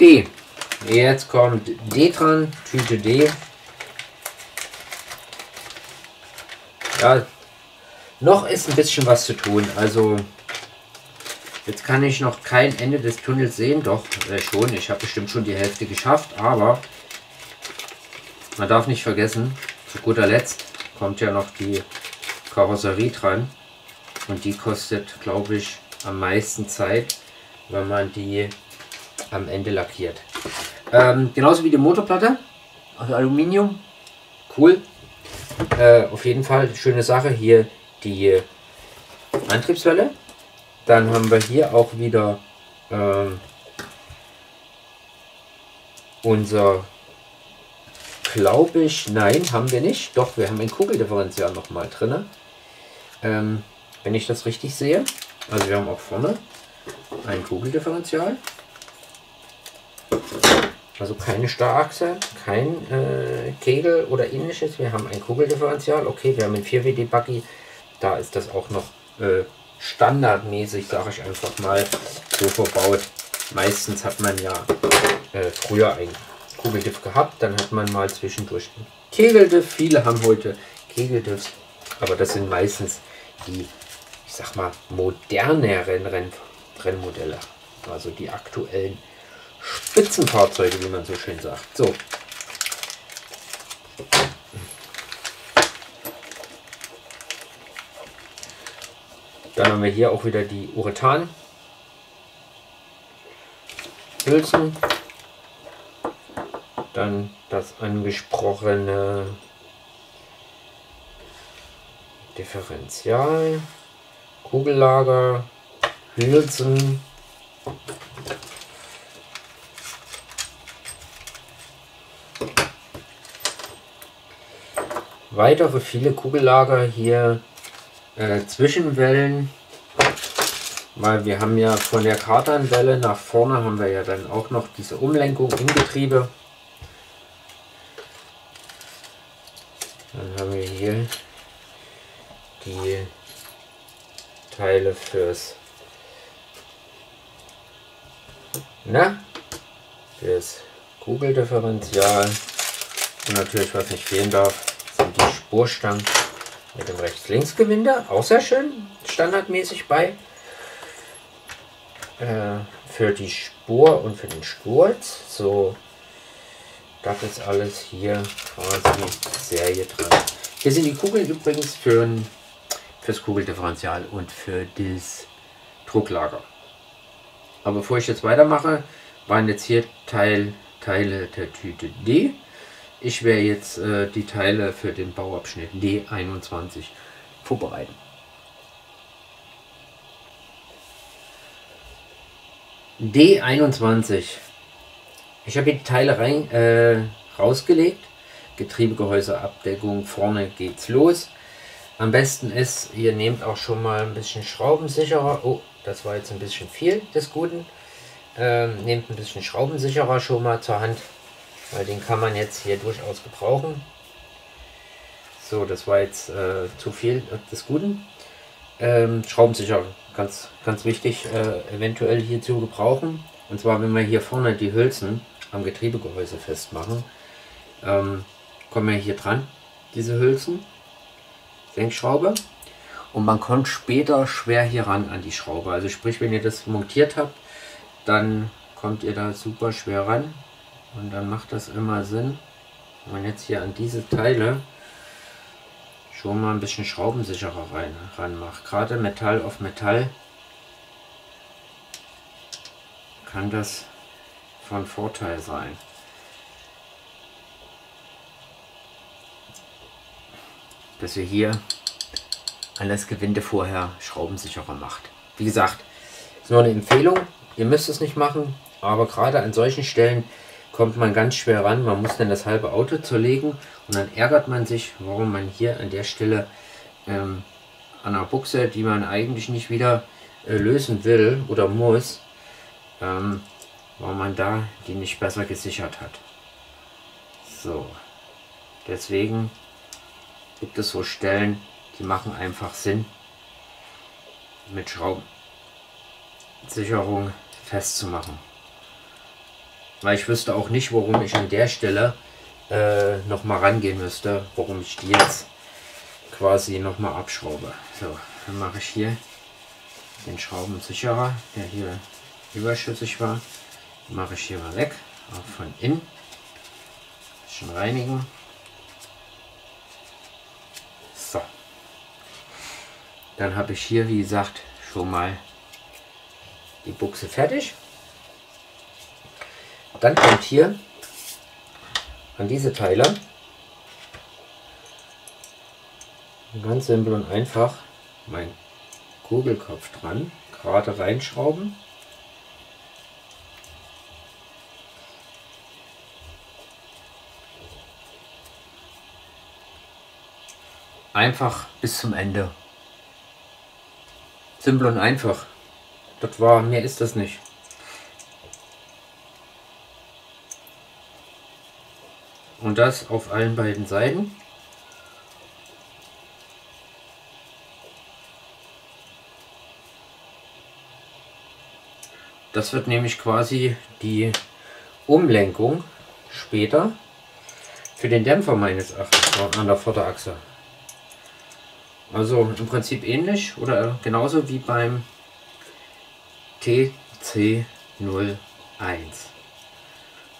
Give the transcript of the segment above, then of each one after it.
D. Jetzt kommt D dran, Tüte D. Ja, noch ist ein bisschen was zu tun. Also jetzt kann ich noch kein Ende des Tunnels sehen. Doch, äh, schon. Ich habe bestimmt schon die Hälfte geschafft. Aber man darf nicht vergessen, zu guter Letzt kommt ja noch die Karosserie dran. Und die kostet, glaube ich, am meisten Zeit, wenn man die am Ende lackiert. Ähm, genauso wie die Motorplatte aus Aluminium. Cool. Äh, auf jeden Fall schöne Sache. Hier die Antriebswelle. Dann haben wir hier auch wieder ähm, unser, glaube ich, nein, haben wir nicht. Doch, wir haben ein Kugeldifferenzial noch mal drin. Ähm, wenn ich das richtig sehe. Also wir haben auch vorne ein Kugeldifferenzial. Also keine Starrachse, kein äh, Kegel oder ähnliches. Wir haben ein Kugeldifferenzial. Okay, wir haben ein 4WD-Buggy. Da ist das auch noch äh, standardmäßig, sage ich einfach mal, so verbaut. Meistens hat man ja äh, früher ein Kugeldiff gehabt, dann hat man mal zwischendurch einen Kegeldiff. Viele haben heute Kegeldiffs, aber das sind meistens die, ich sag mal, moderneren Renn Rennmodelle. Also die aktuellen Spitzenfahrzeuge, wie man so schön sagt. So. Dann haben wir hier auch wieder die Urethan. Hülsen. Dann das angesprochene Differential, Kugellager, Hülsen, weitere viele Kugellager hier äh, Zwischenwellen, weil wir haben ja von der Kardanwelle nach vorne haben wir ja dann auch noch diese Umlenkung im Getriebe. Dann haben wir hier die Teile fürs na, fürs Kugeldifferential und natürlich was nicht fehlen darf die Spurstangen mit dem Rechts-Links-Gewinde. Auch sehr schön, standardmäßig bei. Äh, für die Spur und für den Sturz. So, das ist alles hier quasi Serie dran. Hier sind die Kugeln übrigens für fürs Kugeldifferential und für das Drucklager. Aber bevor ich jetzt weitermache, waren jetzt hier Teil, Teile der Tüte D. Ich werde jetzt äh, die Teile für den Bauabschnitt D21 vorbereiten. D21. Ich habe die Teile rein, äh, rausgelegt. Getriebegehäuse, Abdeckung, vorne geht's los. Am besten ist, ihr nehmt auch schon mal ein bisschen schraubensicherer. Oh, das war jetzt ein bisschen viel des Guten. Ähm, nehmt ein bisschen schraubensicherer schon mal zur Hand weil den kann man jetzt hier durchaus gebrauchen. So, das war jetzt äh, zu viel des Guten. Ähm, Schraubensicher, ganz, ganz wichtig, äh, eventuell hier zu gebrauchen. Und zwar, wenn wir hier vorne die Hülsen am Getriebegehäuse festmachen, ähm, kommen wir hier dran, diese Hülsen, Senkschraube. Und man kommt später schwer hier ran an die Schraube. Also sprich, wenn ihr das montiert habt, dann kommt ihr da super schwer ran. Und dann macht das immer Sinn, wenn man jetzt hier an diese Teile schon mal ein bisschen schraubensicherer rein, ran macht. Gerade Metall auf Metall kann das von Vorteil sein. Dass ihr hier alles Gewinde vorher schraubensicherer macht. Wie gesagt, ist nur eine Empfehlung. Ihr müsst es nicht machen, aber gerade an solchen Stellen kommt man ganz schwer ran. Man muss dann das halbe Auto zerlegen und dann ärgert man sich, warum man hier an der Stelle ähm, an der Buchse, die man eigentlich nicht wieder äh, lösen will oder muss, ähm, warum man da die nicht besser gesichert hat. So, deswegen gibt es so Stellen, die machen einfach Sinn, mit Schraubensicherung festzumachen. Weil ich wüsste auch nicht, warum ich an der Stelle äh, nochmal rangehen müsste, warum ich die jetzt quasi nochmal abschraube. So, dann mache ich hier den Schraubensicherer, der hier überschüssig war, mache ich hier mal weg, auch von innen. Bisschen reinigen. So. Dann habe ich hier, wie gesagt, schon mal die Buchse fertig. Dann kommt hier an diese Teile ganz simpel und einfach mein Kugelkopf dran, gerade reinschrauben. Einfach bis zum Ende. Simpel und einfach. Das war, mehr ist das nicht. Und das auf allen beiden Seiten. Das wird nämlich quasi die Umlenkung später für den Dämpfer meines Erachtens an der Vorderachse. Also im Prinzip ähnlich oder genauso wie beim TC01.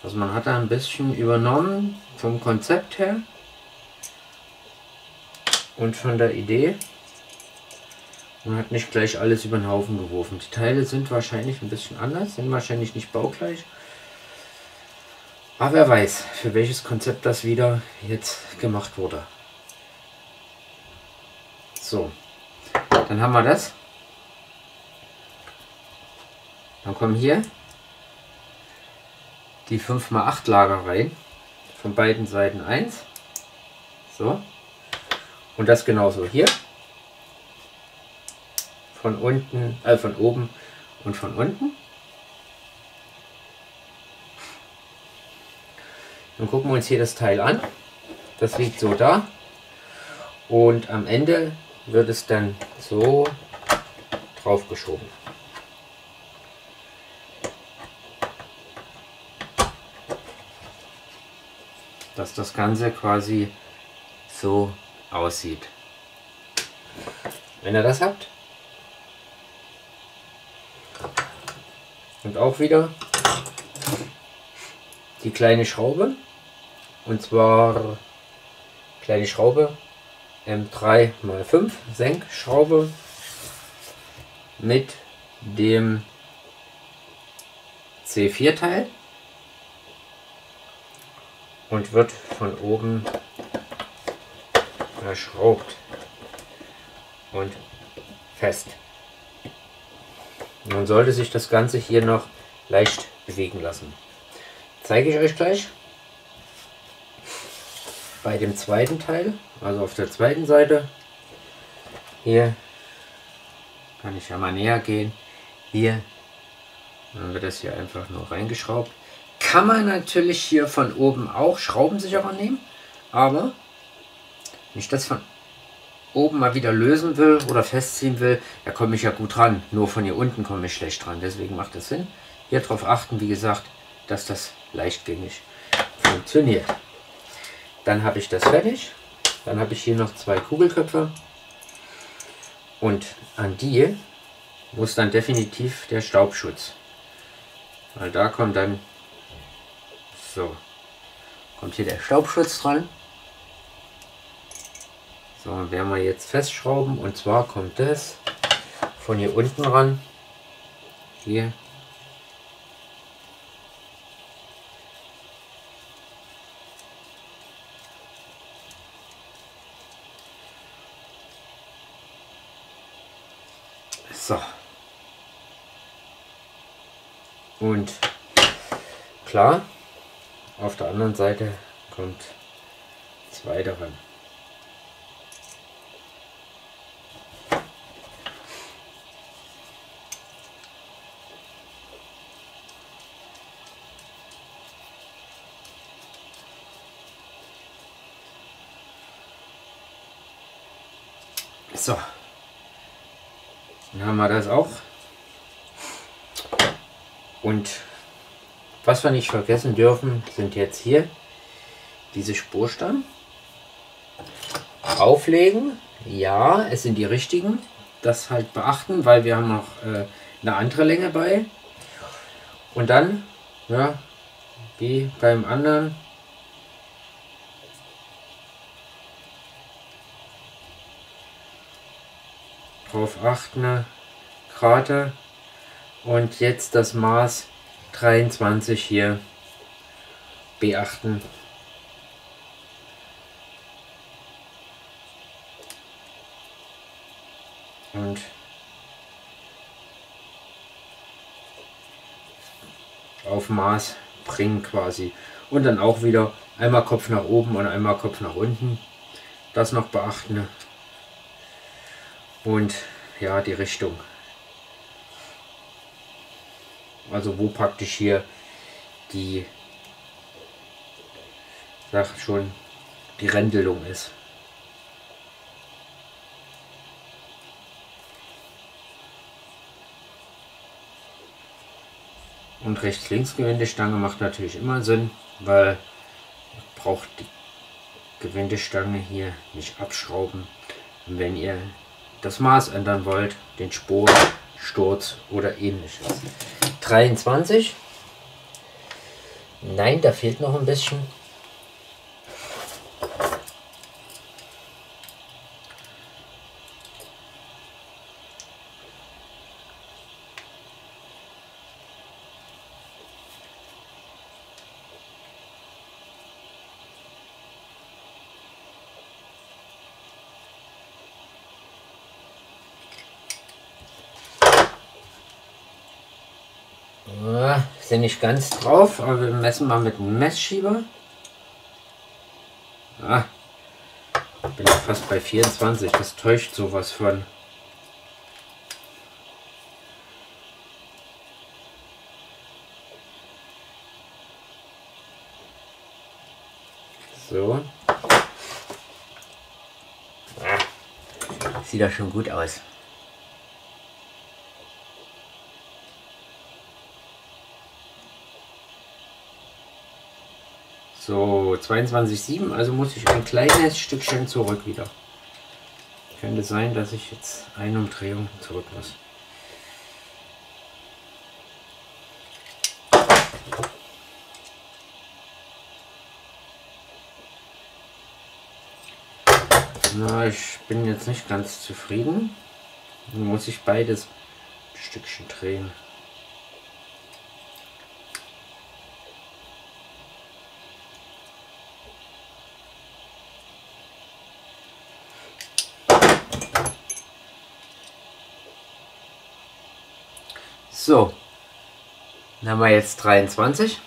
Also man hat da ein bisschen übernommen vom Konzept her und von der Idee und hat nicht gleich alles über den Haufen geworfen. Die Teile sind wahrscheinlich ein bisschen anders, sind wahrscheinlich nicht baugleich. Aber wer weiß, für welches Konzept das wieder jetzt gemacht wurde. So, dann haben wir das. Dann kommen hier die 5x8 Lager rein. Von beiden Seiten 1. So. Und das genauso hier. Von unten, äh, von oben und von unten. Dann gucken wir uns hier das Teil an. Das liegt so da. Und am Ende wird es dann so drauf Dass das Ganze quasi so aussieht. Wenn ihr das habt. Und auch wieder die kleine Schraube. Und zwar kleine Schraube M3 x 5 Senkschraube mit dem C4 Teil und wird von oben verschraubt und fest. Nun sollte sich das Ganze hier noch leicht bewegen lassen. Zeige ich euch gleich bei dem zweiten Teil, also auf der zweiten Seite. Hier kann ich ja mal näher gehen. Hier dann wird das hier einfach nur reingeschraubt. Kann man natürlich hier von oben auch Schraubensicherer nehmen, aber wenn ich das von oben mal wieder lösen will oder festziehen will, da komme ich ja gut ran. Nur von hier unten komme ich schlecht dran. Deswegen macht es Sinn, hier darauf achten, wie gesagt, dass das leichtgängig funktioniert. Dann habe ich das fertig. Dann habe ich hier noch zwei Kugelköpfe. Und an die muss dann definitiv der Staubschutz. Weil da kommt dann so kommt hier der Staubschutz dran. So, werden wir jetzt festschrauben und zwar kommt das von hier unten ran. Hier So. Und klar, anderen Seite kommt zwei daran. So. Dann haben wir das auch. Und Was wir nicht vergessen dürfen, sind jetzt hier diese Spurstangen. Auflegen, ja, es sind die richtigen. Das halt beachten, weil wir haben noch äh, eine andere Länge bei. Und dann, ja, wie beim anderen, drauf achten, Grate und jetzt das Maß 23 hier beachten. Und auf Maß bringen quasi. Und dann auch wieder einmal Kopf nach oben und einmal Kopf nach unten. Das noch beachten. Und ja, die Richtung. Also wo praktisch hier die, sag schon, die Rändelung ist. Und rechts-links-Gewindestange macht natürlich immer Sinn, weil braucht die Gewindestange hier nicht abschrauben. Und wenn ihr das Maß ändern wollt, den Spur, Sturz oder ähnliches. 23. Nein, da fehlt noch ein bisschen. sind nicht ganz drauf, aber wir messen mal mit einem Messschieber. Ah, bin ich fast bei 24, das täuscht sowas von. So. Ah, sieht das schon gut aus. So, 22,7, also muss ich ein kleines Stückchen zurück wieder. Könnte sein, dass ich jetzt eine Umdrehung zurück muss. Na, ich bin jetzt nicht ganz zufrieden. Dann muss ich beides Stückchen drehen. So, haben wir jetzt 23.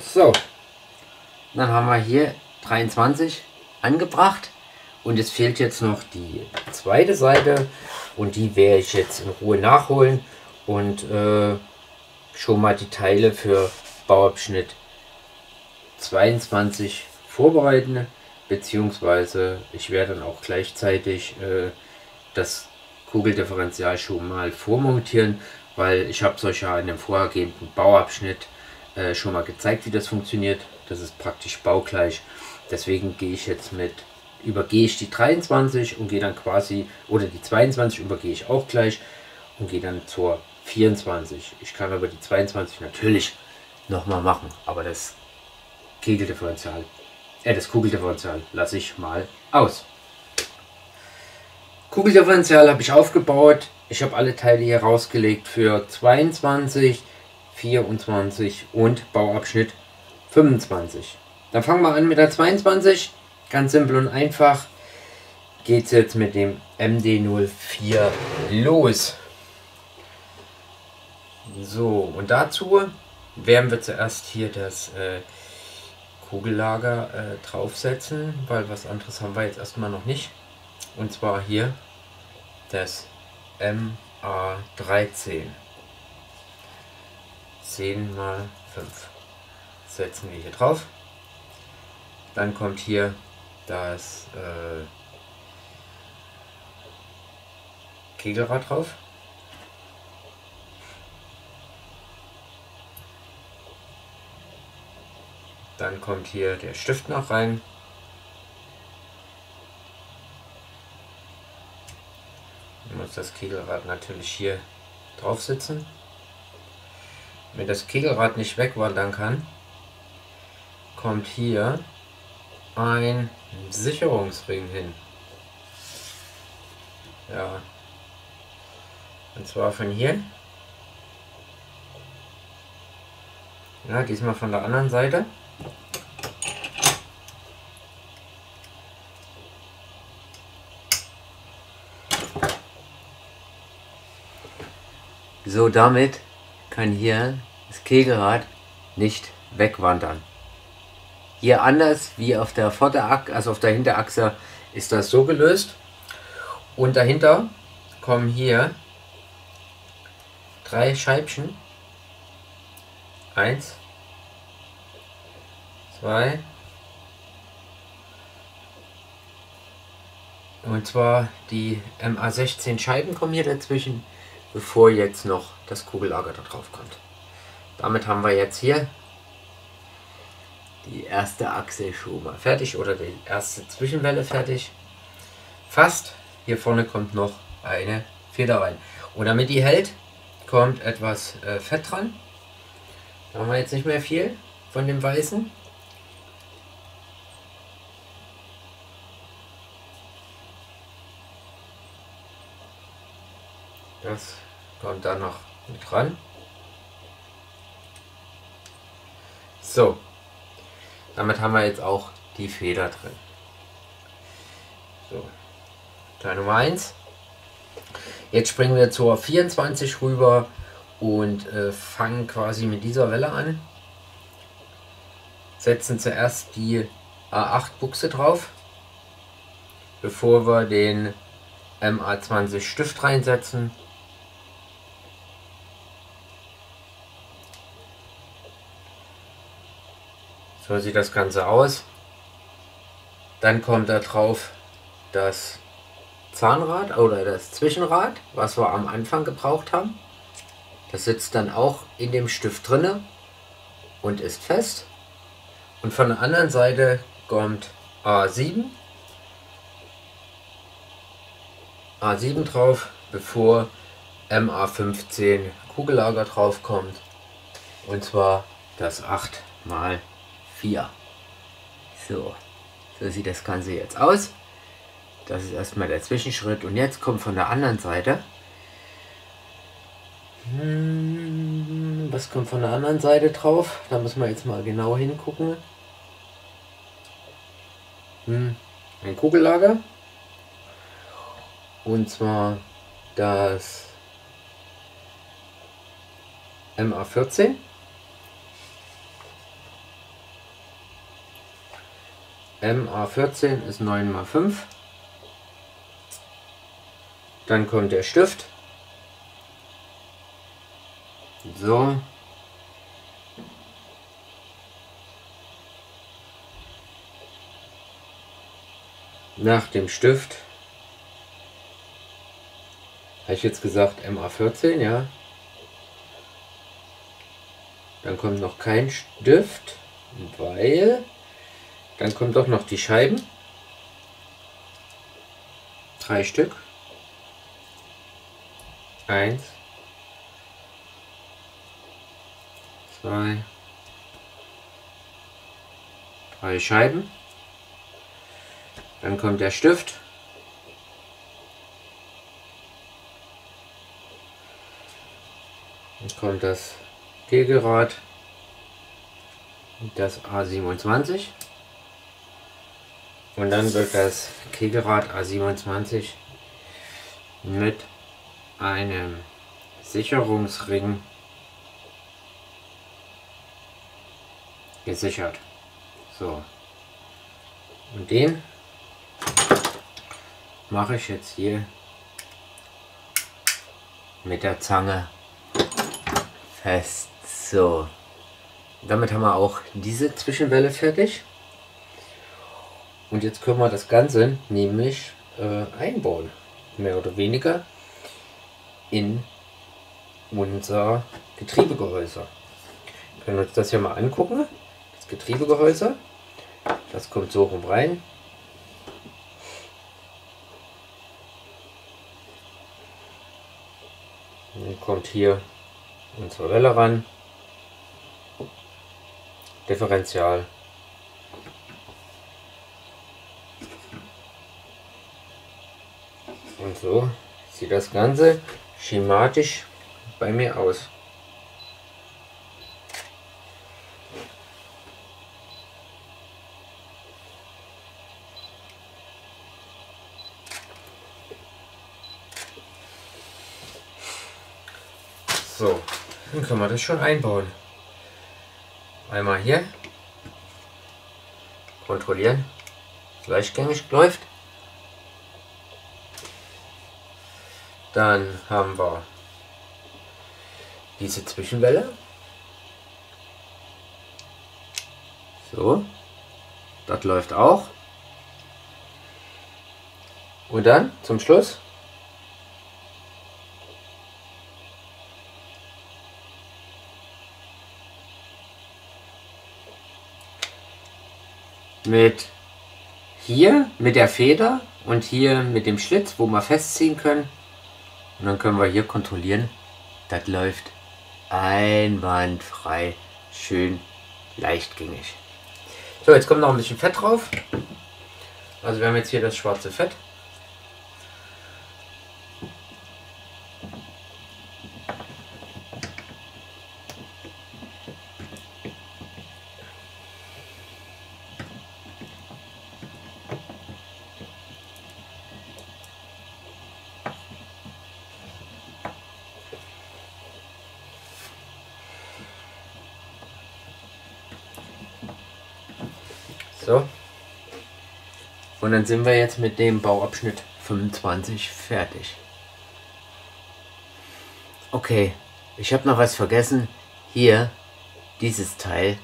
So, dann haben wir hier 23 angebracht. Und es fehlt jetzt noch die zweite Seite. Und die werde ich jetzt in Ruhe nachholen. Und äh, schon mal die Teile für Bauabschnitt 22 vorbereiten, beziehungsweise ich werde dann auch gleichzeitig äh, das Kugeldifferential schon mal vormontieren, weil ich habe es euch ja in dem vorhergehenden Bauabschnitt äh, schon mal gezeigt, wie das funktioniert. Das ist praktisch baugleich. Deswegen gehe ich jetzt mit, übergehe ich die 23 und gehe dann quasi, oder die 22 übergehe ich auch gleich und gehe dann zur 24. Ich kann aber die 22 natürlich nochmal machen. Aber das Kegeldifferential, äh, das Kugeldifferential lasse ich mal aus. Kugeldifferential habe ich aufgebaut. Ich habe alle Teile hier rausgelegt für 22, 24 und Bauabschnitt 25. Dann fangen wir an mit der 22. Ganz simpel und einfach geht es jetzt mit dem MD04 los. So, und dazu werden wir zuerst hier das äh, Kugellager äh, draufsetzen, weil was anderes haben wir jetzt erstmal noch nicht. Und zwar hier das MA13. 10 mal 5 setzen wir hier drauf. Dann kommt hier das äh, Kegelrad drauf. Dann kommt hier der Stift noch rein. Ich muss das Kegelrad natürlich hier drauf sitzen. Wenn das Kegelrad nicht wegwandern kann, kommt hier ein Sicherungsring hin. Ja. Und zwar von hier. Ja, diesmal von der anderen Seite. So, damit kann hier das Kegelrad nicht wegwandern. Hier anders wie auf der Vorderachse, also auf der Hinterachse ist das so gelöst. Und dahinter kommen hier drei Scheibchen. Eins, zwei und zwar die MA16 Scheiben kommen hier dazwischen bevor jetzt noch das Kugellager da drauf kommt. Damit haben wir jetzt hier die erste Achse schon mal fertig oder die erste Zwischenwelle fertig. Fast. Hier vorne kommt noch eine Feder rein. Und damit die hält, kommt etwas äh, Fett dran. Da haben wir jetzt nicht mehr viel von dem Weißen. Das kommt da noch mit dran. So, damit haben wir jetzt auch die Feder drin. So, Teil Nummer 1. Jetzt springen wir zur 24 rüber und äh, fangen quasi mit dieser Welle an. Setzen zuerst die A8 Buchse drauf, bevor wir den MA20 Stift reinsetzen So sieht das Ganze aus. Dann kommt da drauf das Zahnrad oder das Zwischenrad, was wir am Anfang gebraucht haben. Das sitzt dann auch in dem Stift drinne und ist fest. Und von der anderen Seite kommt A7. A7 drauf, bevor MA15 Kugellager drauf kommt. Und zwar das 8 mal 4. So, so sieht das Ganze jetzt aus. Das ist erstmal der Zwischenschritt. Und jetzt kommt von der anderen Seite. Hm, was kommt von der anderen Seite drauf? Da muss man jetzt mal genau hingucken. Hm, ein Kugellager. Und zwar das MA14. MA14 ist 9 mal 5. Dann kommt der Stift. So. Nach dem Stift habe ich jetzt gesagt MA14, ja. Dann kommt noch kein Stift, weil dann kommt doch noch die Scheiben. Drei Stück. Eins. Zwei. Drei Scheiben. Dann kommt der Stift. Dann kommt das Kegelrad. Das A27. Und dann wird das Kegelrad A27 mit einem Sicherungsring gesichert. So. Und den mache ich jetzt hier mit der Zange fest. So. Damit haben wir auch diese Zwischenwelle fertig. Und jetzt können wir das Ganze nämlich äh, einbauen, mehr oder weniger, in unser Getriebegehäuse. Wir können uns das hier mal angucken. Das Getriebegehäuse. Das kommt so rum rein. Dann kommt hier unsere Welle ran. Differential. Und so sieht das Ganze schematisch bei mir aus. So, dann können wir das schon einbauen. Einmal hier kontrollieren, gleichgängig läuft. Dann haben wir diese Zwischenwelle. So, das läuft auch. Und dann zum Schluss mit hier mit der Feder und hier mit dem Schlitz, wo wir festziehen können. Und dann können wir hier kontrollieren, das läuft einwandfrei, schön leichtgängig. So, jetzt kommt noch ein bisschen Fett drauf. Also wir haben jetzt hier das schwarze Fett. So. Und dann sind wir jetzt mit dem Bauabschnitt 25 fertig. Okay, ich habe noch was vergessen. Hier dieses Teil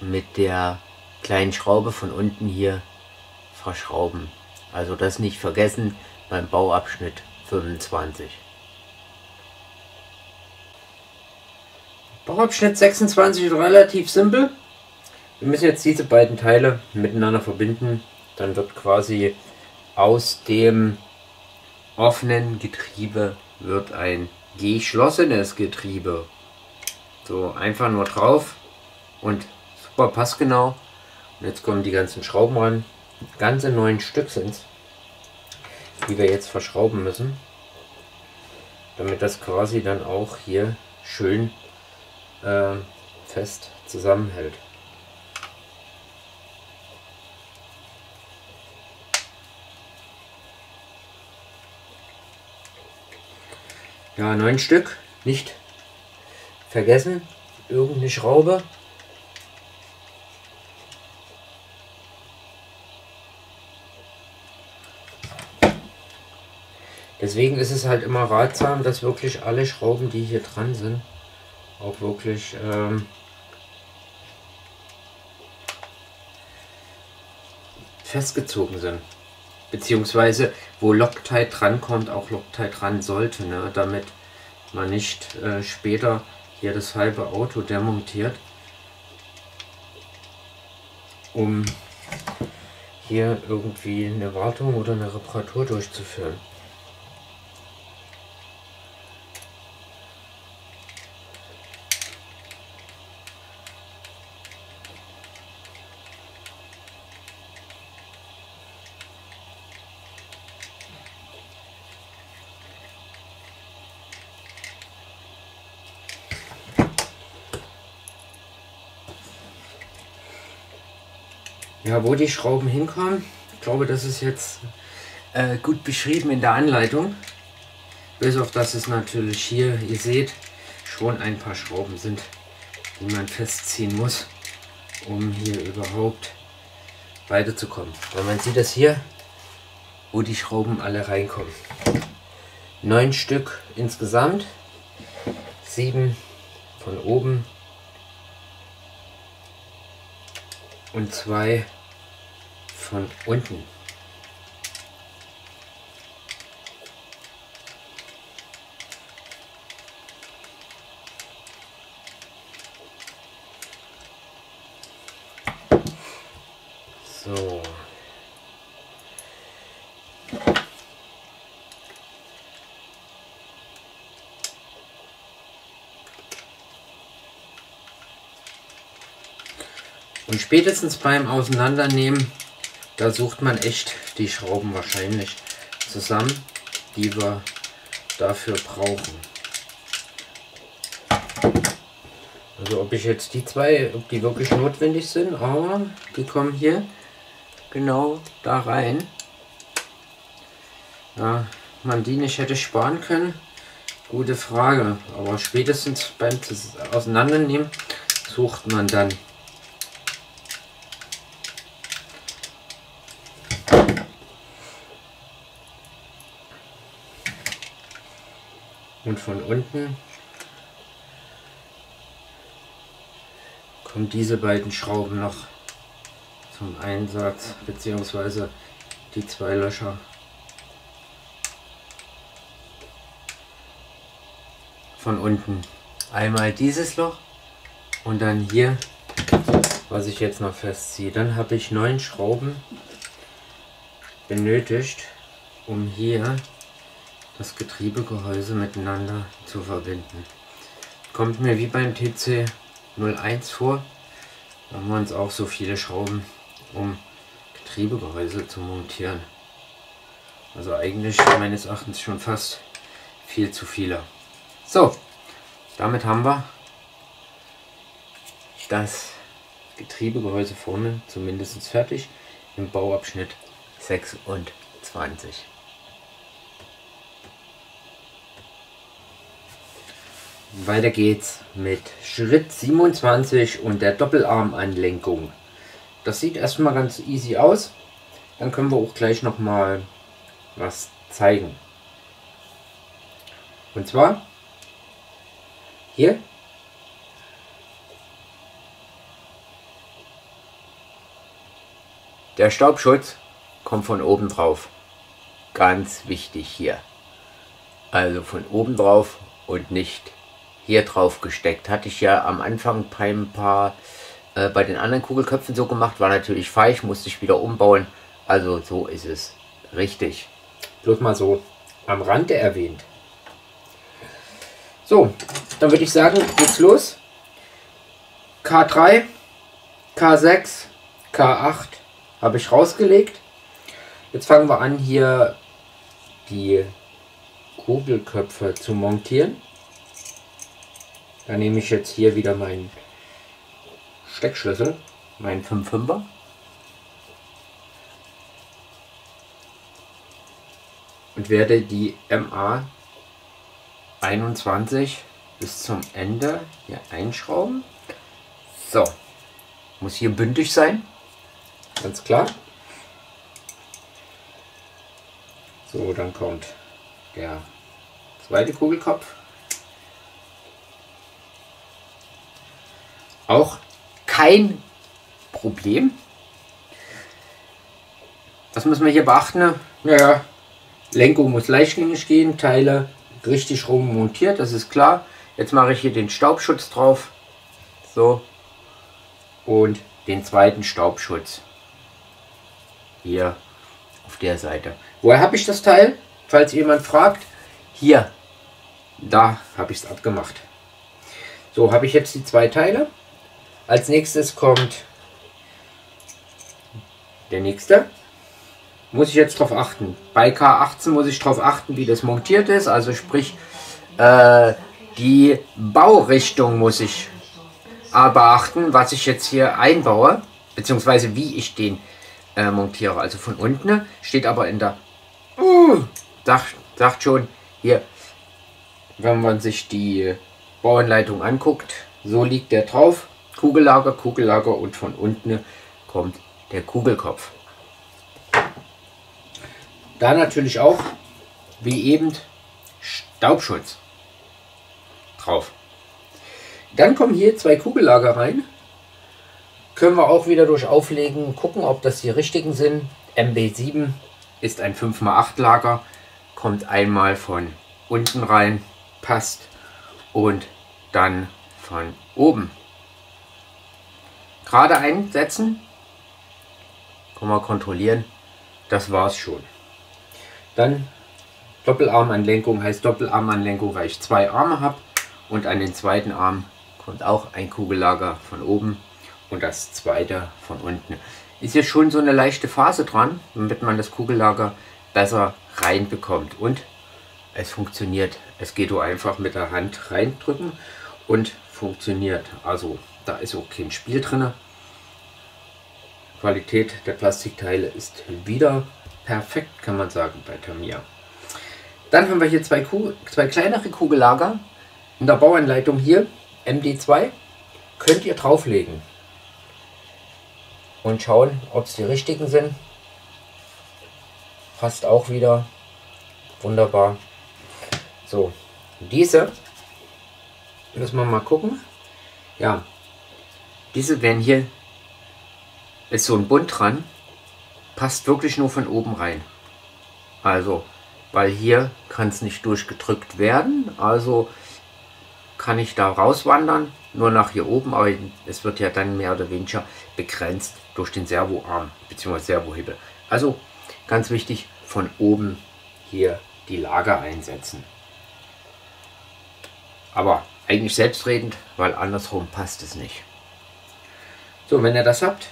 mit der kleinen Schraube von unten hier verschrauben. Also das nicht vergessen beim Bauabschnitt 25. Bauabschnitt 26 ist relativ simpel. Wir müssen jetzt diese beiden Teile miteinander verbinden. Dann wird quasi aus dem offenen Getriebe wird ein geschlossenes Getriebe. So einfach nur drauf und super passgenau. Und jetzt kommen die ganzen Schrauben ran. Ganze neun Stück sind es, die wir jetzt verschrauben müssen, damit das quasi dann auch hier schön äh, fest zusammenhält. Ja, neun Stück. Nicht vergessen. Irgendeine Schraube. Deswegen ist es halt immer ratsam, dass wirklich alle Schrauben, die hier dran sind, auch wirklich ähm, festgezogen sind beziehungsweise wo Loctite drankommt, auch Loctite dran sollte, ne? damit man nicht äh, später hier das halbe Auto demontiert, um hier irgendwie eine Wartung oder eine Reparatur durchzuführen. Wo die Schrauben hinkommen, ich glaube, das ist jetzt äh, gut beschrieben in der Anleitung. Bis auf das es natürlich hier, ihr seht, schon ein paar Schrauben sind, die man festziehen muss, um hier überhaupt weiterzukommen. Weil man sieht das hier, wo die Schrauben alle reinkommen. Neun Stück insgesamt, sieben von oben und zwei von unten. So. Und spätestens beim Auseinandernehmen, da sucht man echt die Schrauben wahrscheinlich zusammen, die wir dafür brauchen. Also ob ich jetzt die zwei, ob die wirklich notwendig sind, aber die kommen hier genau da rein. Ja, man die nicht hätte sparen können, gute Frage. Aber spätestens beim Auseinandernehmen sucht man dann und von unten kommen diese beiden Schrauben noch zum Einsatz beziehungsweise die zwei Löcher. Von unten einmal dieses Loch und dann hier was ich jetzt noch festziehe. Dann habe ich neun Schrauben benötigt um hier das Getriebegehäuse miteinander zu verbinden. Kommt mir wie beim TC 01 vor. Da haben wir uns auch so viele Schrauben, um Getriebegehäuse zu montieren. Also eigentlich meines Erachtens schon fast viel zu viele. So, damit haben wir das Getriebegehäuse vorne zumindest fertig im Bauabschnitt 26. Weiter geht's mit Schritt 27 und der Doppelarmanlenkung. Das sieht erstmal ganz easy aus. Dann können wir auch gleich noch mal was zeigen. Und zwar hier Der Staubschutz kommt von oben drauf. Ganz wichtig hier. Also von oben drauf und nicht hier drauf gesteckt. Hatte ich ja am Anfang bei ein paar, äh, bei den anderen Kugelköpfen so gemacht. War natürlich falsch, musste ich wieder umbauen. Also so ist es richtig. Bloß mal so am Rande erwähnt. So, dann würde ich sagen, geht's los. K3, K6, K8 habe ich rausgelegt. Jetzt fangen wir an, hier die Kugelköpfe zu montieren. Da nehme ich jetzt hier wieder meinen Steckschlüssel, meinen 5.5er. Und werde die MA 21 bis zum Ende hier einschrauben. So, muss hier bündig sein, ganz klar. So, dann kommt der zweite Kugelkopf. Auch kein Problem. Was müssen wir hier beachten? Ja, Lenkung muss leichtgängig gehen, Teile richtig rum montiert, das ist klar. Jetzt mache ich hier den Staubschutz drauf. So. Und den zweiten Staubschutz. Hier auf der Seite. Woher habe ich das Teil? Falls jemand fragt. Hier. Da habe ich es abgemacht. So, habe ich jetzt die zwei Teile. Als nächstes kommt der nächste. Muss ich jetzt darauf achten. Bei K18 muss ich darauf achten, wie das montiert ist. Also sprich, äh, die Baurichtung muss ich beachten, was ich jetzt hier einbaue, beziehungsweise wie ich den äh, montiere. Also von unten steht aber in der, uh, sagt, sagt schon, hier, wenn man sich die Bauanleitung anguckt, so liegt der drauf. Kugellager, Kugellager und von unten kommt der Kugelkopf. Da natürlich auch, wie eben, Staubschutz drauf. Dann kommen hier zwei Kugellager rein Können wir auch wieder durch Auflegen gucken, ob das die richtigen sind. MB7 ist ein 5x8 Lager, kommt einmal von unten rein, passt und dann von oben. Gerade einsetzen, kann man kontrollieren, das war's schon. Dann Doppelarmanlenkung heißt Doppelarmanlenkung, weil ich zwei Arme habe und an den zweiten Arm kommt auch ein Kugellager von oben und das zweite von unten. Ist hier schon so eine leichte Phase dran, damit man das Kugellager besser reinbekommt. Und es funktioniert. Es geht so einfach mit der Hand reindrücken und funktioniert. Also da ist auch kein Spiel drin. Qualität der Plastikteile ist wieder perfekt, kann man sagen, bei Tamiya. Dann haben wir hier zwei, Kugel, zwei kleinere Kugellager. In der Bauanleitung hier, MD2, könnt ihr drauflegen und schauen, ob es die richtigen sind. Passt auch wieder. Wunderbar. So, diese müssen wir mal gucken. Ja, diese werden hier, ist so ein Bund dran, passt wirklich nur von oben rein. Also, weil hier kann es nicht durchgedrückt werden, also kann ich da rauswandern, nur nach hier oben, aber es wird ja dann mehr oder weniger begrenzt durch den Servoarm bzw. Servohebel. Also ganz wichtig, von oben hier die Lager einsetzen. Aber eigentlich selbstredend, weil andersrum passt es nicht. So, wenn ihr das habt,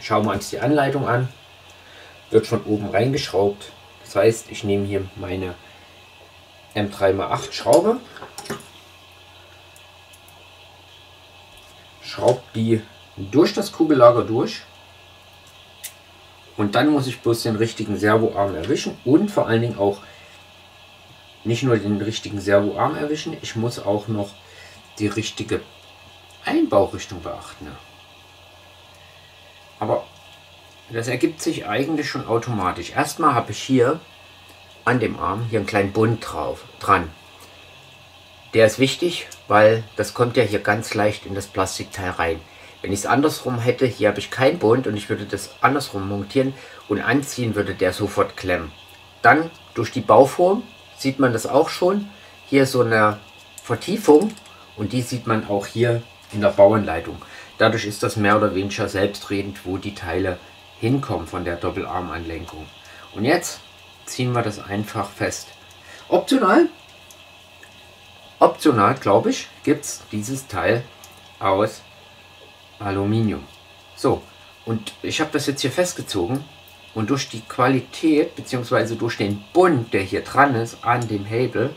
schauen wir uns die Anleitung an. Wird von oben reingeschraubt. Das heißt, ich nehme hier meine M3x8 Schraube, schraube die durch das Kugellager durch und dann muss ich bloß den richtigen Servoarm erwischen und vor allen Dingen auch nicht nur den richtigen Servoarm erwischen, ich muss auch noch die richtige Einbaurichtung beachten. Aber das ergibt sich eigentlich schon automatisch. Erstmal habe ich hier an dem Arm hier einen kleinen Bund drauf, dran. Der ist wichtig, weil das kommt ja hier ganz leicht in das Plastikteil rein. Wenn ich es andersrum hätte, hier habe ich keinen Bund und ich würde das andersrum montieren und anziehen, würde der sofort klemmen. Dann durch die Bauform sieht man das auch schon. Hier so eine Vertiefung und die sieht man auch hier in der Bauanleitung. Dadurch ist das mehr oder weniger selbstredend, wo die Teile hinkommen von der Doppelarmanlenkung. Und jetzt ziehen wir das einfach fest. Optional, optional glaube ich, gibt es dieses Teil aus Aluminium. So, und ich habe das jetzt hier festgezogen und durch die Qualität bzw. durch den Bund, der hier dran ist an dem Hebel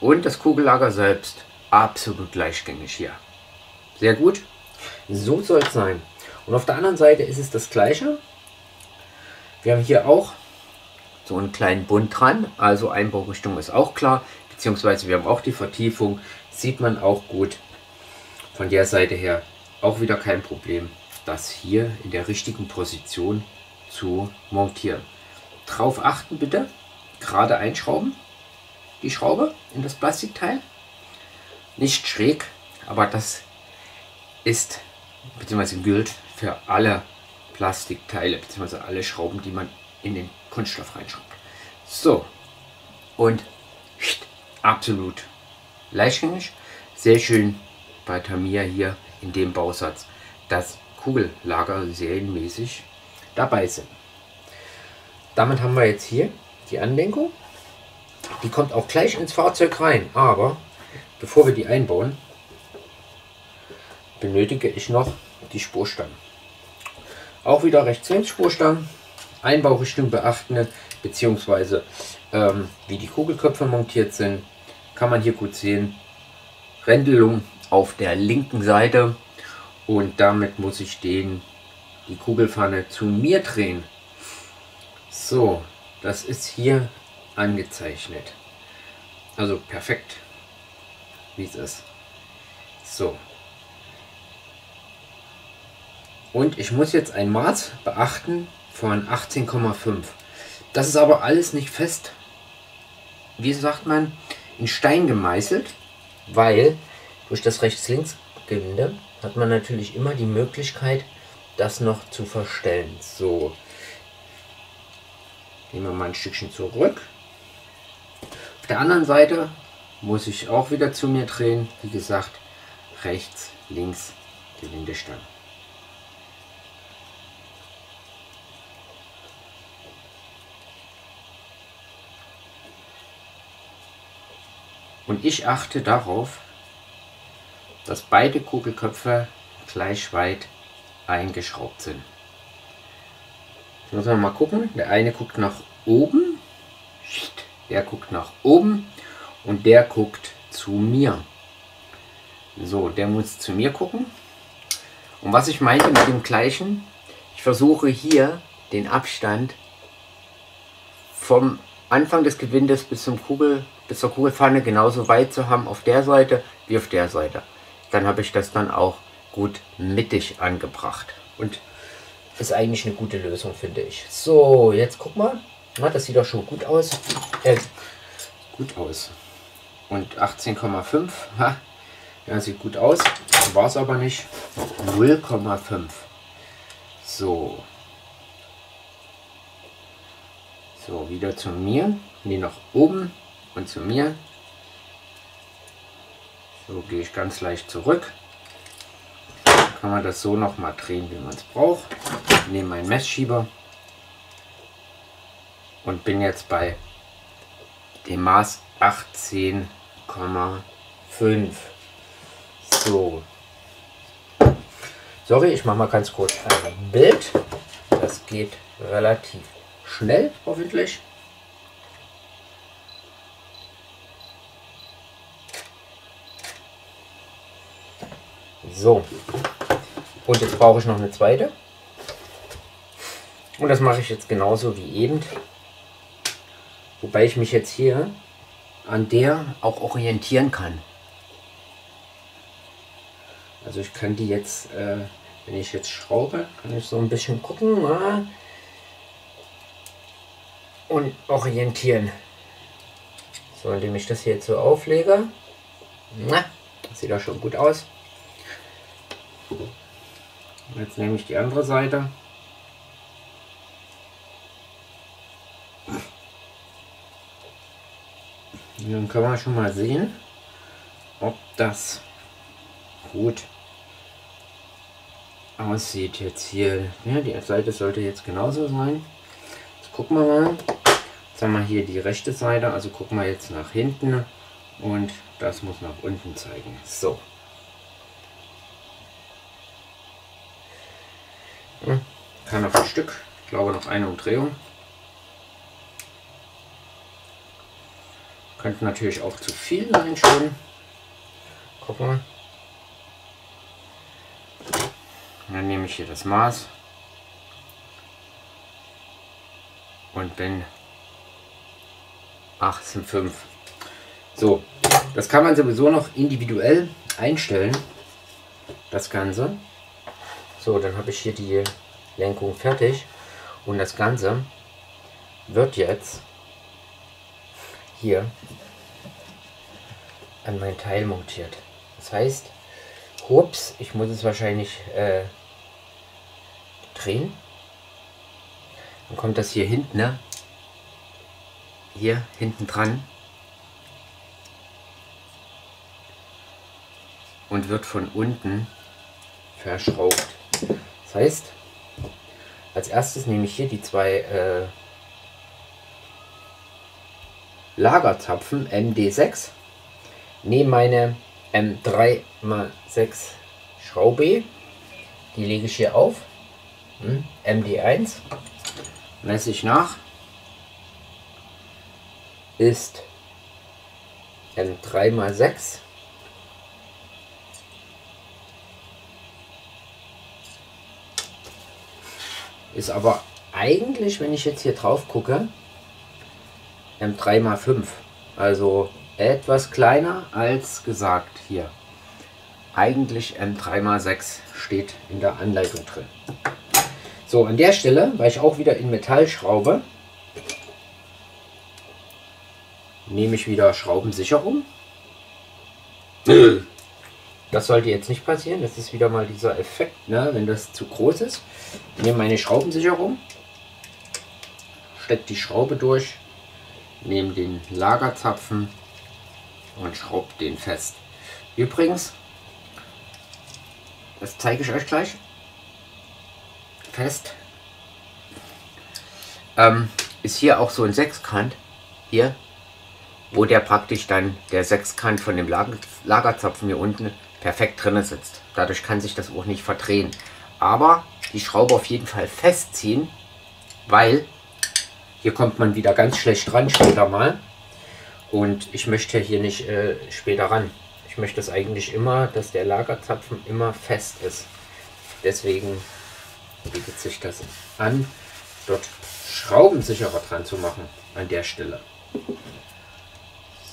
und das Kugellager selbst, absolut gleichgängig hier. Sehr gut. So soll es sein. Und auf der anderen Seite ist es das gleiche. Wir haben hier auch so einen kleinen Bund dran, also Einbaurichtung ist auch klar, beziehungsweise wir haben auch die Vertiefung, sieht man auch gut. Von der Seite her auch wieder kein Problem, das hier in der richtigen Position zu montieren. Drauf achten bitte, gerade einschrauben, die Schraube in das Plastikteil. Nicht schräg, aber das ist bzw. gilt für alle Plastikteile bzw. alle Schrauben, die man in den Kunststoff reinschraubt. So, und absolut leichtgängig, sehr schön bei Tamiya hier in dem Bausatz, dass Kugellager serienmäßig dabei sind. Damit haben wir jetzt hier die Anlenkung. Die kommt auch gleich ins Fahrzeug rein, aber bevor wir die einbauen, benötige ich noch die Spurstangen. Auch wieder rechts-links Spurstangen, Einbaurichtung beachten, beziehungsweise ähm, wie die Kugelköpfe montiert sind, kann man hier gut sehen. Rändelung auf der linken Seite und damit muss ich den die Kugelfanne zu mir drehen. So, das ist hier angezeichnet. Also perfekt, wie es ist. So. Und ich muss jetzt ein Maß beachten von 18,5. Das ist aber alles nicht fest, wie sagt man, in Stein gemeißelt, weil durch das Rechts-Links Gewinde hat man natürlich immer die Möglichkeit, das noch zu verstellen. So, Gehen wir mal ein Stückchen zurück. Auf der anderen Seite muss ich auch wieder zu mir drehen. Wie gesagt, rechts, links Gewindestange. Und ich achte darauf, dass beide Kugelköpfe gleich weit eingeschraubt sind. Jetzt müssen wir mal gucken. Der eine guckt nach oben. Der guckt nach oben. Und der guckt zu mir. So, der muss zu mir gucken. Und was ich meinte mit dem gleichen, ich versuche hier den Abstand vom Anfang des Gewindes bis, zum Kugel, bis zur Kugelpfanne genauso weit zu haben auf der Seite wie auf der Seite. Dann habe ich das dann auch gut mittig angebracht. Und ist eigentlich eine gute Lösung, finde ich. So, jetzt guck mal. Na, das sieht doch schon gut aus. Äh, gut aus. Und 18,5. Ja, sieht gut aus. War es aber nicht. 0,5. So. So, wieder zu mir. Nee, nach oben und zu mir. So gehe ich ganz leicht zurück kann man das so noch mal drehen, wie man es braucht. Ich nehme meinen Messschieber und bin jetzt bei dem Maß 18,5. So. Sorry, ich mache mal ganz kurz ein Bild. Das geht relativ schnell, hoffentlich. So, und jetzt brauche ich noch eine zweite. Und das mache ich jetzt genauso wie eben. Wobei ich mich jetzt hier an der auch orientieren kann. Also ich kann die jetzt, äh, wenn ich jetzt schraube, kann ich so ein bisschen gucken na, und orientieren. So, indem ich das hier jetzt so auflege. Na, sieht auch schon gut aus. Jetzt nehme ich die andere Seite. Und dann kann man schon mal sehen, ob das gut aussieht jetzt hier. Ja, die Seite sollte jetzt genauso sein. Jetzt gucken wir mal. Jetzt haben wir hier die rechte Seite, also gucken wir jetzt nach hinten und das muss nach unten zeigen. So. Hm, auf ein Stück. Ich glaube noch eine Umdrehung. Könnte natürlich auch zu viel sein schon. Gucken wir. Dann nehme ich hier das Maß und bin 18,5. So, das kann man sowieso noch individuell einstellen, das Ganze. So, dann habe ich hier die Lenkung fertig und das Ganze wird jetzt hier an mein Teil montiert. Das heißt, ups, ich muss es wahrscheinlich äh, drehen. Dann kommt das hier hinten, ne? hier hinten dran und wird von unten verschraubt. Heißt, als erstes nehme ich hier die zwei äh, Lagerzapfen MD6, nehme meine M3x6 Schraube, die lege ich hier auf, hm, MD1, messe ich nach, ist M3x6 Ist aber eigentlich, wenn ich jetzt hier drauf gucke, M3x5. Also etwas kleiner als gesagt hier. Eigentlich M3x6 steht in der Anleitung drin. So, an der Stelle, weil ich auch wieder in Metall schraube, nehme ich wieder Schraubensicherung. Das sollte jetzt nicht passieren. Das ist wieder mal dieser Effekt, ne, wenn das zu groß ist. Ich nehme meine Schraubensicherung, stecke die Schraube durch, nehme den Lagerzapfen und schraube den fest. Übrigens, das zeige ich euch gleich, fest, ähm, ist hier auch so ein Sechskant, hier, wo der praktisch dann, der Sechskant von dem Lager, Lagerzapfen hier unten, perfekt drin sitzt. Dadurch kann sich das auch nicht verdrehen. Aber die Schraube auf jeden Fall festziehen, weil hier kommt man wieder ganz schlecht ran später mal. Und ich möchte hier nicht äh, später ran. Ich möchte es eigentlich immer, dass der Lagerzapfen immer fest ist. Deswegen bietet sich das an, dort schraubensicherer dran zu machen an der Stelle.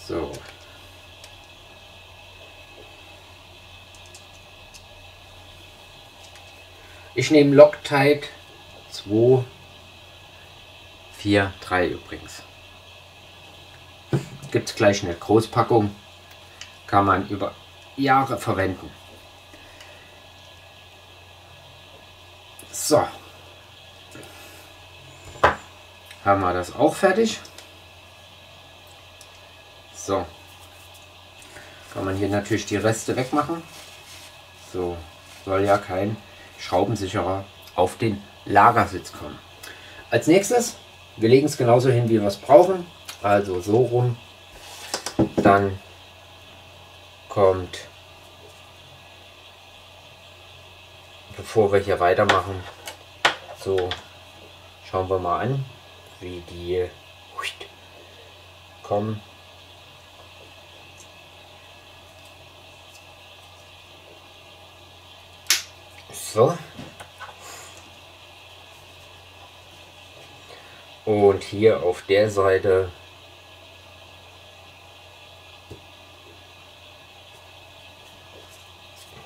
So. Ich nehme Loctite 2, 4, 3 übrigens. Gibt es gleich eine Großpackung. Kann man über Jahre verwenden. So. Haben wir das auch fertig. So. Kann man hier natürlich die Reste wegmachen. So. Soll ja kein schraubensicherer auf den Lagersitz kommen. Als nächstes, wir legen es genauso hin, wie wir es brauchen. Also so rum. Dann kommt, bevor wir hier weitermachen, so schauen wir mal an, wie die kommen. So. Und hier auf der Seite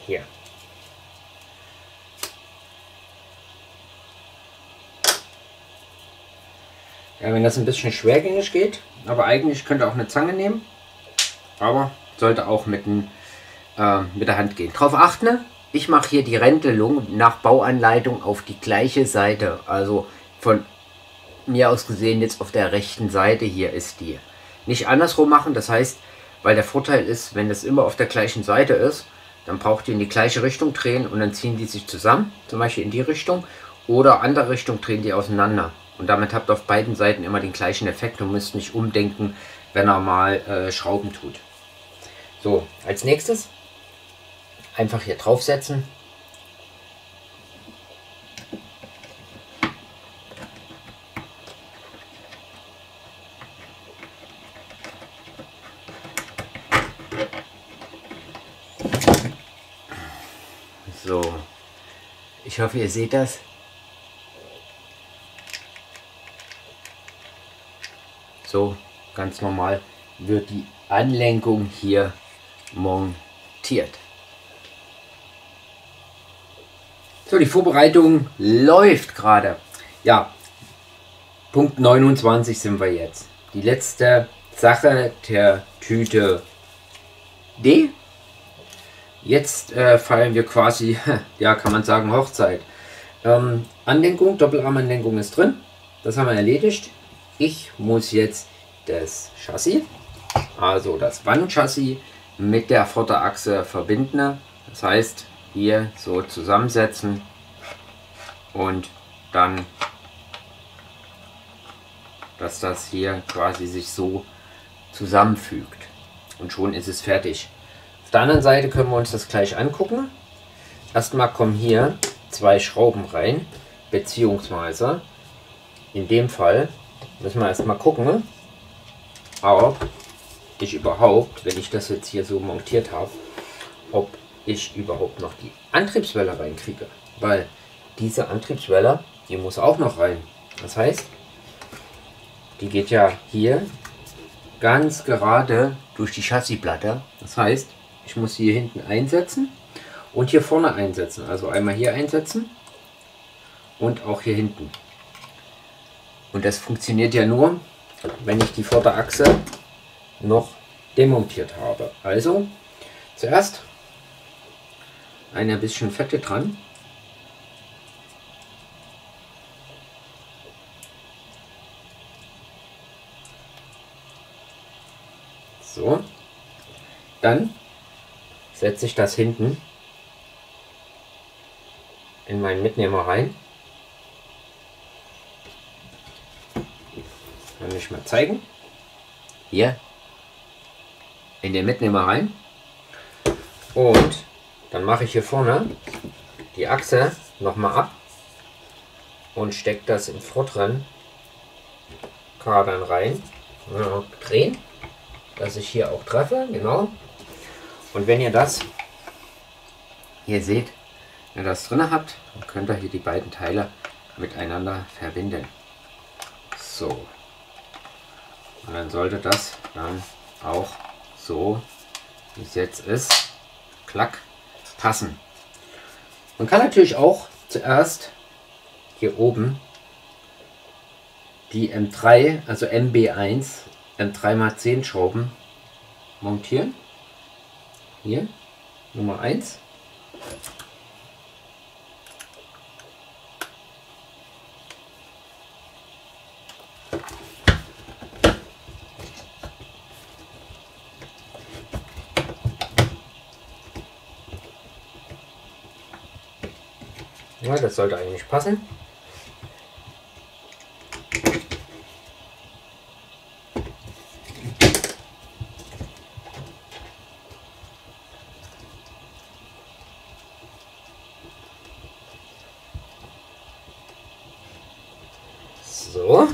hier. Ja, wenn das ein bisschen schwergängig geht, aber eigentlich könnt ihr auch eine Zange nehmen, aber sollte auch mit, ein, äh, mit der Hand gehen. Darauf achten, ich mache hier die Rändelung nach Bauanleitung auf die gleiche Seite. Also von mir aus gesehen jetzt auf der rechten Seite hier ist die. Nicht andersrum machen, das heißt, weil der Vorteil ist, wenn das immer auf der gleichen Seite ist, dann braucht ihr in die gleiche Richtung drehen und dann ziehen die sich zusammen, zum Beispiel in die Richtung oder andere Richtung drehen die auseinander. Und damit habt ihr auf beiden Seiten immer den gleichen Effekt und müsst nicht umdenken, wenn er mal äh, Schrauben tut. So, als nächstes einfach hier draufsetzen. So, ich hoffe, ihr seht das. So, ganz normal wird die Anlenkung hier montiert. So, die Vorbereitung läuft gerade. Ja, Punkt 29 sind wir jetzt. Die letzte Sache der Tüte D. Jetzt äh, feiern wir quasi, ja, kann man sagen, Hochzeit. Ähm, Anlenkung, Doppelarmanlenkung ist drin. Das haben wir erledigt. Ich muss jetzt das Chassis, also das Wandchassis, mit der Vorderachse verbinden. Das heißt, hier so zusammensetzen und dann, dass das hier quasi sich so zusammenfügt. Und schon ist es fertig. Auf der anderen Seite können wir uns das gleich angucken. Erstmal kommen hier zwei Schrauben rein, beziehungsweise in dem Fall müssen wir erstmal gucken, ob ich überhaupt, wenn ich das jetzt hier so montiert habe, ob ich überhaupt noch die Antriebswelle reinkriege. Weil diese Antriebswelle, die muss auch noch rein. Das heißt, die geht ja hier ganz gerade durch die Chassisplatte. Das heißt, ich muss hier hinten einsetzen und hier vorne einsetzen. Also einmal hier einsetzen und auch hier hinten. Und das funktioniert ja nur, wenn ich die Vorderachse noch demontiert habe. Also zuerst ein bisschen Fette dran. So. Dann setze ich das hinten in meinen Mitnehmer rein. Kann ich mal zeigen. Hier in den Mitnehmer rein. Und dann mache ich hier vorne die Achse nochmal ab und stecke das in vorderen Kabeln rein. drehen, dass ich hier auch treffe, genau. Und wenn ihr das hier seht, wenn ihr das drin habt, dann könnt ihr hier die beiden Teile miteinander verbinden. So. Und dann sollte das dann auch so, wie es jetzt ist, klack, passen. Man kann natürlich auch zuerst hier oben die M3, also MB1, M3x10 Schrauben montieren. Hier, Nummer 1. Ja, das sollte eigentlich passen. So.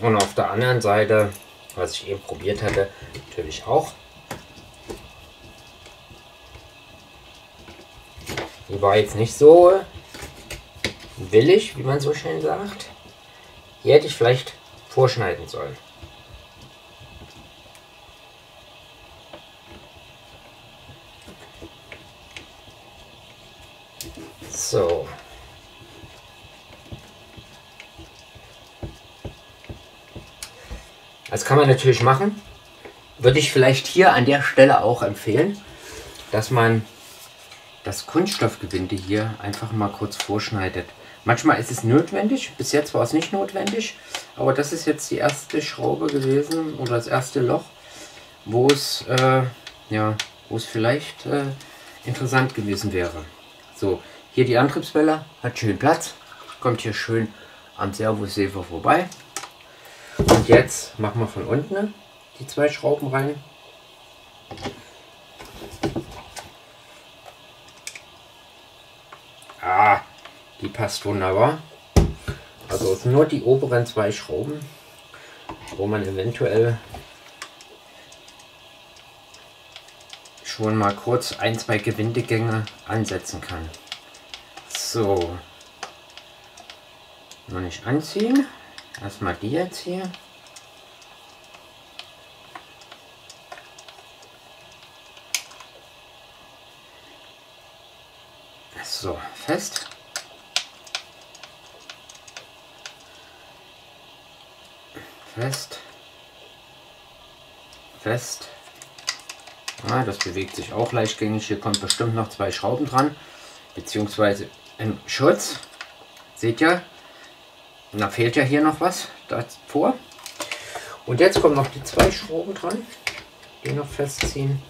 Und auf der anderen Seite, was ich eben probiert hatte, natürlich auch. Die war jetzt nicht so willig, wie man so schön sagt. Hier hätte ich vielleicht vorschneiden sollen. So. Das kann man natürlich machen. Würde ich vielleicht hier an der Stelle auch empfehlen, dass man Kunststoffgewinde hier einfach mal kurz vorschneidet. Manchmal ist es notwendig, bis jetzt war es nicht notwendig, aber das ist jetzt die erste Schraube gewesen oder das erste Loch, wo es, äh, ja, wo es vielleicht äh, interessant gewesen wäre. So, hier die Antriebswelle, hat schön Platz, kommt hier schön am Servosäfer vorbei. Und jetzt machen wir von unten die zwei Schrauben rein. Ah, die passt wunderbar. Also es sind nur die oberen zwei Schrauben, wo man eventuell schon mal kurz ein, zwei Gewindegänge ansetzen kann. So. Noch nicht anziehen. Erstmal die jetzt hier. So, fest. Fest. Fest. Ja, das bewegt sich auch leichtgängig. Hier kommt bestimmt noch zwei Schrauben dran. Beziehungsweise ein Schutz. Seht ihr? Da fehlt ja hier noch was davor. Und jetzt kommen noch die zwei Schrauben dran, die noch festziehen.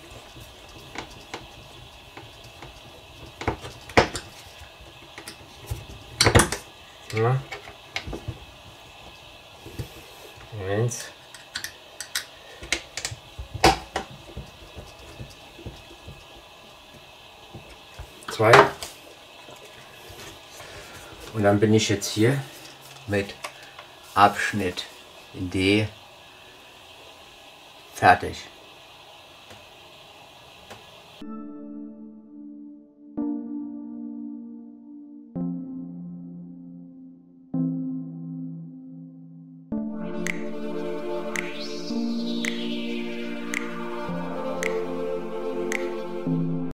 Ja. Eins. Zwei. Und dann bin ich jetzt hier mit Abschnitt D fertig.